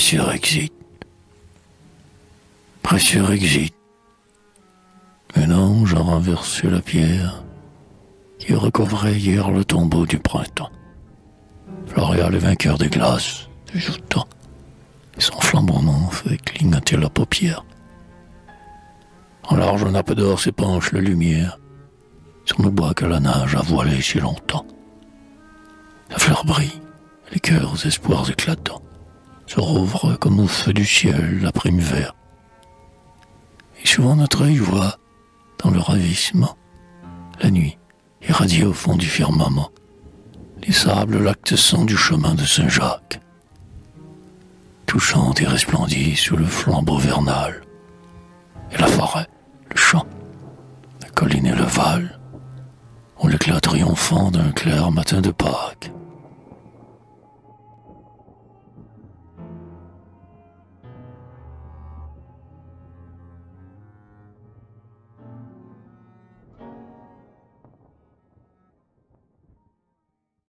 précieux exit. Précieux exit. Un ange a renversé la pierre qui recouvrait hier le tombeau du printemps. Floréal est vainqueur des glaces, ajoutant, et son flamboiement fait clignoter la paupière. En large nappe d'or s'épanche la lumière sur le bois que la nage a voilé si longtemps. La fleur brille, les cœurs espoirs éclatants se rouvrent comme au feu du ciel la prime vert. Et souvent notre œil voit, dans le ravissement, la nuit irradiée au fond du firmament, les sables lactescents du chemin de Saint-Jacques, touchant et resplendit sous le flambeau vernal, et la forêt, le champ, la colline et le val, ont l'éclat triomphant d'un clair matin de Pâques.